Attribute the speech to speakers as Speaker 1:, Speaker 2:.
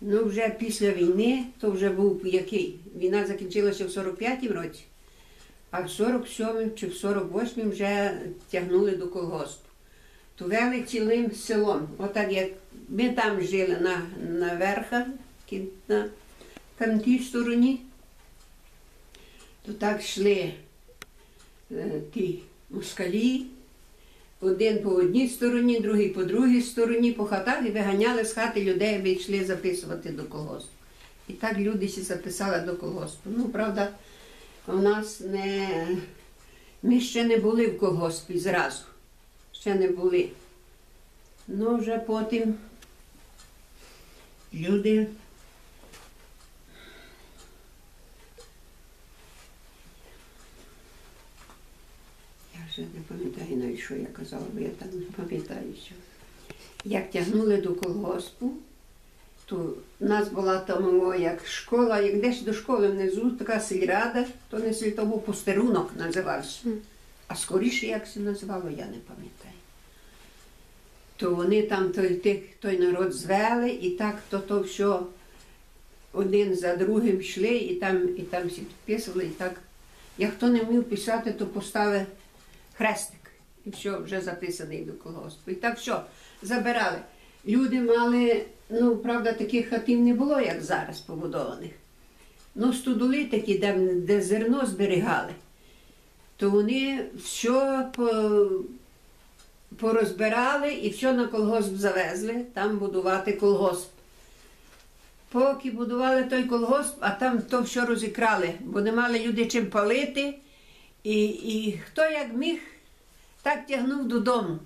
Speaker 1: Ну, вже після війни, то вже був який? Війна закінчилася в 45-му році, а в 47-му чи в 48-му вже тягнули до колгоспу. То вели цілим селом. Отак як ми там жили на, на верхах, на там стороні, то так йшли е, ті москалі, один по одній стороні, другий по другій стороні, по хатах і виганяли з хати людей, аби йшли записувати до колгоспу. І так люди всі записали до колгоспу. Ну, правда, у нас не. Ми ще не були в колгоспі зразу. Ще не були. Ну, вже потім люди. Вже не пам'ятаю навіть, що я казала, бо я там не пам'ятаю що. Як тягнули до колгоспу, то в нас була там о, як школа, як десь до школи внизу, така сільрада, то не сіль, постерунок називався. А скоріше як це називало, я не пам'ятаю. То вони там той, тих, той народ звели, і так то, то все один за другим йшли, і там, і там всі підписували, і так. Як хто не вмів писати, то поставив хрестик. І все, вже записаний до колгоспу. І так все, забирали. Люди мали, ну, правда, таких хатів не було, як зараз побудованих. Ну, студули такі, де, де зерно зберігали, то вони все по, порозбирали і все на колгосп завезли, там будувати колгосп. Поки будували той колгосп, а там то все розікрали, бо не мали люди чим палити. І, і хто як міг, так тягнув додому.